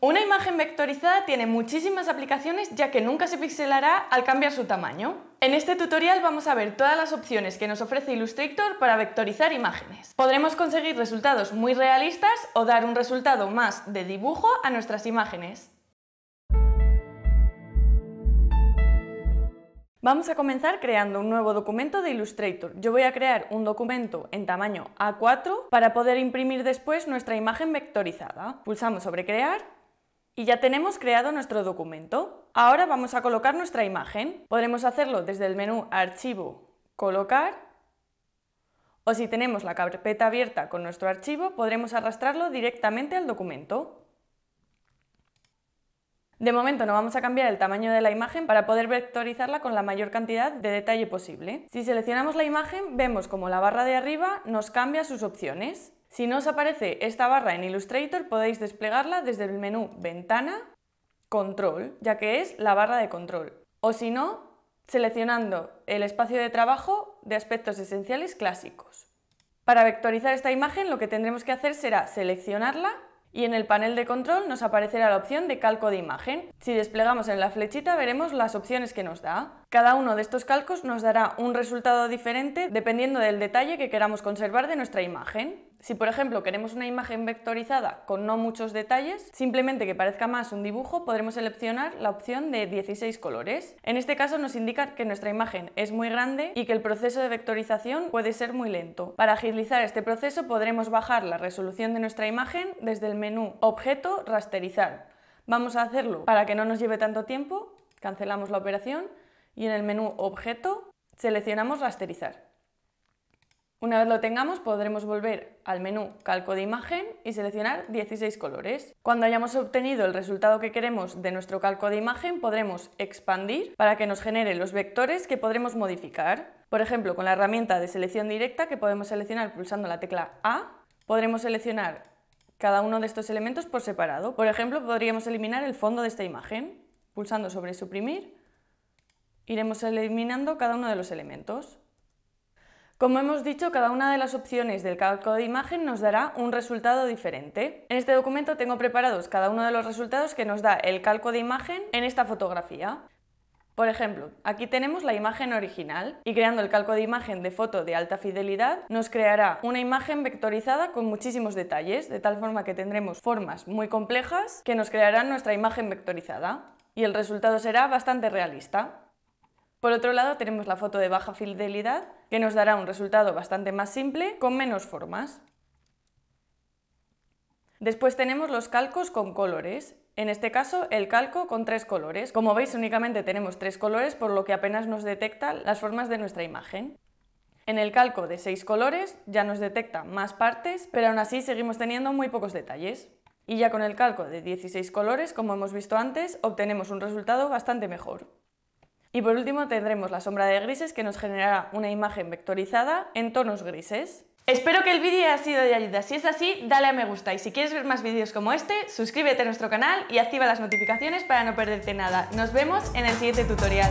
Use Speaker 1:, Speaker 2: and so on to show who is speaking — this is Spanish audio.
Speaker 1: Una imagen vectorizada tiene muchísimas aplicaciones ya que nunca se pixelará al cambiar su tamaño. En este tutorial vamos a ver todas las opciones que nos ofrece Illustrator para vectorizar imágenes. Podremos conseguir resultados muy realistas o dar un resultado más de dibujo a nuestras imágenes. Vamos a comenzar creando un nuevo documento de Illustrator. Yo voy a crear un documento en tamaño A4 para poder imprimir después nuestra imagen vectorizada. Pulsamos sobre crear y ya tenemos creado nuestro documento. Ahora vamos a colocar nuestra imagen. Podremos hacerlo desde el menú Archivo, Colocar, o si tenemos la carpeta abierta con nuestro archivo, podremos arrastrarlo directamente al documento. De momento no vamos a cambiar el tamaño de la imagen para poder vectorizarla con la mayor cantidad de detalle posible. Si seleccionamos la imagen, vemos como la barra de arriba nos cambia sus opciones. Si no os aparece esta barra en Illustrator, podéis desplegarla desde el menú Ventana, Control, ya que es la barra de control. O si no, seleccionando el espacio de trabajo de aspectos esenciales clásicos. Para vectorizar esta imagen lo que tendremos que hacer será seleccionarla y en el panel de control nos aparecerá la opción de calco de imagen. Si desplegamos en la flechita veremos las opciones que nos da. Cada uno de estos calcos nos dará un resultado diferente dependiendo del detalle que queramos conservar de nuestra imagen. Si por ejemplo queremos una imagen vectorizada con no muchos detalles, simplemente que parezca más un dibujo, podremos seleccionar la opción de 16 colores. En este caso nos indica que nuestra imagen es muy grande y que el proceso de vectorización puede ser muy lento. Para agilizar este proceso podremos bajar la resolución de nuestra imagen desde el menú Objeto, Rasterizar. Vamos a hacerlo para que no nos lleve tanto tiempo, cancelamos la operación y en el menú Objeto seleccionamos Rasterizar. Una vez lo tengamos podremos volver al menú Calco de imagen y seleccionar 16 colores. Cuando hayamos obtenido el resultado que queremos de nuestro calco de imagen podremos expandir para que nos genere los vectores que podremos modificar. Por ejemplo, con la herramienta de selección directa que podemos seleccionar pulsando la tecla A, podremos seleccionar cada uno de estos elementos por separado. Por ejemplo, podríamos eliminar el fondo de esta imagen. Pulsando sobre suprimir, iremos eliminando cada uno de los elementos. Como hemos dicho, cada una de las opciones del calco de imagen nos dará un resultado diferente. En este documento tengo preparados cada uno de los resultados que nos da el calco de imagen en esta fotografía. Por ejemplo, aquí tenemos la imagen original y creando el calco de imagen de foto de alta fidelidad nos creará una imagen vectorizada con muchísimos detalles, de tal forma que tendremos formas muy complejas que nos crearán nuestra imagen vectorizada y el resultado será bastante realista. Por otro lado tenemos la foto de baja fidelidad que nos dará un resultado bastante más simple con menos formas. Después tenemos los calcos con colores, en este caso el calco con tres colores. Como veis únicamente tenemos tres colores por lo que apenas nos detecta las formas de nuestra imagen. En el calco de seis colores ya nos detecta más partes, pero aún así seguimos teniendo muy pocos detalles. Y ya con el calco de 16 colores, como hemos visto antes, obtenemos un resultado bastante mejor. Y por último tendremos la sombra de grises que nos generará una imagen vectorizada en tonos grises. Espero que el vídeo haya sido de ayuda. Si es así, dale a me gusta y si quieres ver más vídeos como este, suscríbete a nuestro canal y activa las notificaciones para no perderte nada. Nos vemos en el siguiente tutorial.